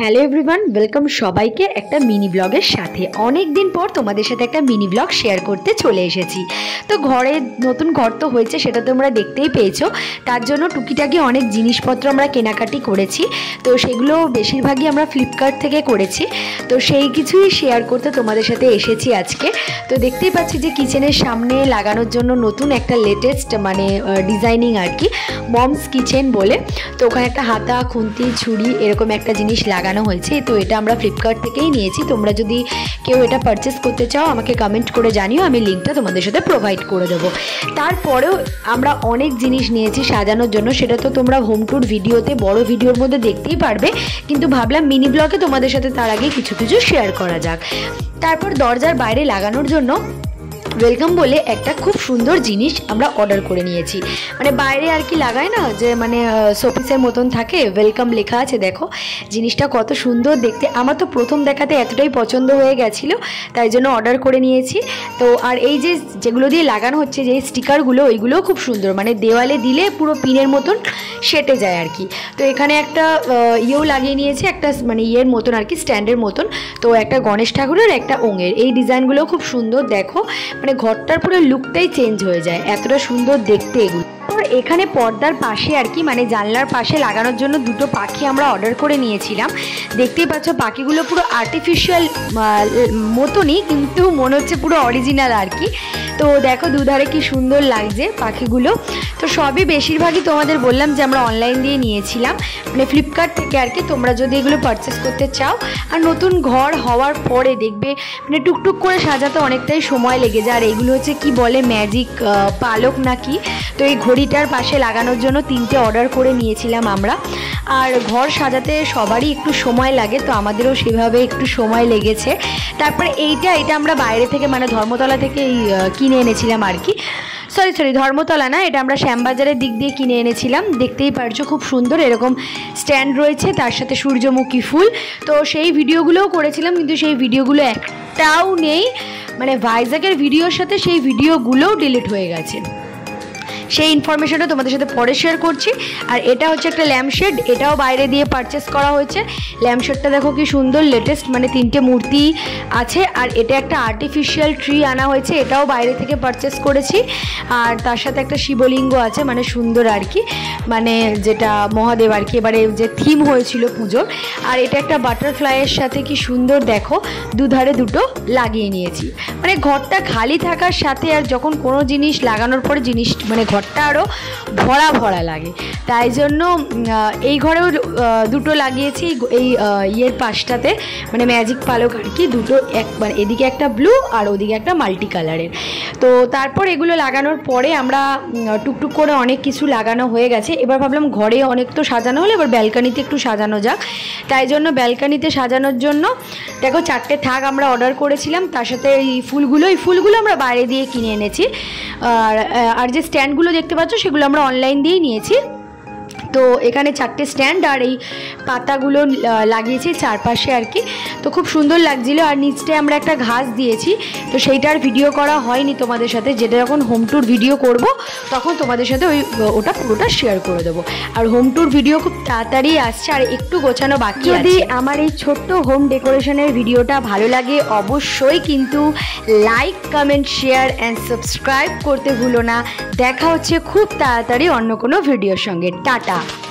Hello everyone, welcome সবাইকে একটা mini ব্লগের সাথে। অনেক দিন পর তোমাদের সাথে একটা মিনি ব্লগ শেয়ার করতে চলে এসেছি। তো ঘরে নতুন ঘর তো হয়েছে, সেটা তোমরা দেখতেই পেয়েছ। তার জন্য টুকিটাকি অনেক জিনিসপত্র আমরা কেনাকাটি করেছি। তো সেগুলো বেশিরভাগই আমরা ফ্লিপকার্ট থেকে করেছি। তো সেই কিছুই শেয়ার করতে তোমাদের সাথে এসেছি আজকে। তো দেখতেই পাচ্ছি যে কিচেনের সামনে লাগানোর জন্য নতুন একটা লেটেস্ট মানে ডিজাইনিং আর কি মমস কিচেন বলে। তো ওখানে একটা হাতা, খুন্তি, ছুরি, এরকম একটা জিনিস লাগানো হয়েছে, তো এটা আমরা ফ্লিপকার্ট থেকেই নিয়েছি। তোমরা যদি কেউ এটা পারচেস করতে চাও, আমাকে কমেন্ট করে জানিও, আমি লিঙ্কটা তোমাদের সাথে প্রোভাইড করে দেবো। তারপরেও আমরা অনেক জিনিস নিয়েছি সাজানোর জন্য, সেটা তো তোমরা হোম ট্যুর ভিডিওতে, বড় ভিডিওর মধ্যে দেখতেই পারবে। কিন্তু ভাবলাম মিনি ব্লগে তোমাদের সাথে তার আগে কিছু কিছু শেয়ার করা যাক। তারপর দরজার বাইরে লাগানোর জন্য ওয়েলকাম বলে একটা খুব সুন্দর জিনিস আমরা অর্ডার করে নিয়েছি। মানে বাইরে আর কি লাগায় না, যে মানে শোপিসের মতন থাকে, ওয়েলকাম লেখা আছে, দেখো। জিনিসটা কত সুন্দর দেখতে। আমার তো প্রথম দেখাতে এতটাই পছন্দ হয়ে গেছিল, তাই জন্য অর্ডার করে নিয়েছি। তো, আর এই যে যেগুলো দিয়ে লাগানো হচ্ছে, যে স্টিকারগুলো, ওইগুলোও খুব সুন্দর। মানে দেওয়ালে দিলে পুরো পিনের মতন সেটে যায় আর কি। তো এখানে একটা ইয়েও লাগিয়ে নিয়েছে, একটা মানে ইয়ের মতন আর কি, স্ট্যান্ডের মতন। তো একটা গণেশ ঠাকুরের, একটা ওঙের। এই ডিজাইনগুলোও খুব সুন্দর, দেখো। মানে ঘরটার পুরো লুকটাই চেঞ্জ হয়ে যায়। এতটা সুন্দর দেখতে এগুলো। তারপর এখানে পর্দার পাশে আর কি মানে জানলার পাশে লাগানোর জন্য দুটো পাখি আমরা অর্ডার করে নিয়েছিলাম। দেখতেই পাচ্ছ পাখিগুলো পুরো আর্টিফিশিয়াল মতনই, কিন্তু মনে হচ্ছে পুরো অরিজিনাল আর কি। তো দেখো দুধারে কি সুন্দর লাগছে পাখিগুলো। তো সবই বেশিরভাগই তোমাদের বললাম যে আমরা অনলাইন দিয়ে নিয়েছিলাম। মানে ফ্লিপকার্ট থেকে আর কি, তোমরা যদি এগুলো পারচেস করতে চাও। আর নতুন ঘর হওয়ার পরে দেখবে মানে টুকটুক করে সাজাতে অনেকটাই সময় লেগে যায়। আর এগুলো হচ্ছে কি বলে ম্যাজিক পালক নাকি তো এই ঘড়িটার পাশে লাগানোর জন্য তিনটে অর্ডার করে নিয়েছিলাম আমরা। আর ঘর সাজাতে সবারই একটু সময় লাগে, তো আমাদেরও সেভাবে একটু সময় লেগেছে। তারপরে এইটা, এটা আমরা বাইরে থেকে মানে ধর্মতলা থেকে কিনে এনেছিলাম আর কি। সরি সরি ধর্মতলা না, এটা আমরা শ্যামবাজারের দিক দিয়ে কিনে এনেছিলাম। দেখতেই পারছ, খুব সুন্দর এরকম স্ট্যান্ড রয়েছে, তার সাথে সূর্যমুখী ফুল। তো সেই ভিডিওগুলোও করেছিলাম, কিন্তু সেই ভিডিওগুলো একটাও নেই। মানে ভাইজাগের ভিডিওর সাথে সেই ভিডিওগুলোও ডিলিট হয়ে গেছে। সেই ইনফরমেশনটা তোমাদের সাথে পরে শেয়ার করছি। আর এটা হচ্ছে একটা ল্যাম্পশেড এটাও বাইরে দিয়ে পারচেস করা হয়েছে। ল্যাম্পশেডটা দেখো কি সুন্দর লেটেস্ট মানে তিনটে মূর্তি আছে। আর এটা একটা আর্টিফিশিয়াল ট্রি আনা হয়েছে, এটাও বাইরে থেকে পারচেস করেছি। আর তার সাথে একটা শিবলিঙ্গ আছে মানে সুন্দর আর কি। মানে যেটা মহাদেব আর কি, এবারে যে থিম হয়েছিল পুজোর। আর এটা একটা বাটারফ্লাইয়ের সাথে কি সুন্দর দেখো, দুধারে দুটো লাগিয়ে নিয়েছি। মানে ঘরটা খালি থাকার সাথে আর যখন কোনো জিনিস লাগানোর পরে জিনিস মানে ঘরটা আরও ভরা ভরা লাগে। তাই জন্য এই ঘরেও দুটো লাগিয়েছি। এই ইয়ের পাশটাতে মানে ম্যাজিক পালক আর কি, দুটো এক মানে এদিকে একটা ব্লু আর ওদিকে একটা মাল্টি কালারের। তো তারপর এগুলো লাগানোর পরে আমরা টুকটুক করে অনেক কিছু লাগানো হয়ে গেছে। এবার ভাবলাম ঘরে অনেক তো সাজানো হলে এবার ব্যালকানিতে একটু সাজানো যাক। তাই জন্য ব্যালকানিতে সাজানোর জন্য, দেখো চারটে থাক আমরা অর্ডার করেছিলাম। তার সাথে এই ফুলগুলো এই ফুলগুলো আমরা বাইরে দিয়ে কিনে এনেছি। আর আর যে স্ট্যান্ডগুলো দেখতে পাচ্ছ সেগুলো আমরা অনলাইন দিয়েই নিয়েছি। তো এখানে চারটে স্ট্যান্ড আর এই পাতাগুলো লাগিয়েছি চারপাশে আর কি। তো খুব সুন্দর লাগছিল আর নিচটায় আমরা একটা ঘাস দিয়েছি। তো সেইটার ভিডিও করা হয়নি তোমাদের সাথে। যেটা যখন হোম ট্যুর ভিডিও করব, তখন তোমাদের সাথে ওই ওটা পুরোটা শেয়ার করে দেবো। আর হোম ট্যুর ভিডিও খুব তাড়াতাড়ি আসছে আর একটু গোছানো বাকি যদি আমার এই ছোট্ট হোম ডেকোরেশনের ভিডিওটা ভালো লাগে, অবশ্যই কিন্তু like comment share and subscribe করতে ভুলো না। দেখা হচ্ছে খুব তাড়াতাড়ি অন্য কোনো ভিডিওর সঙ্গে। টাটা। 있다.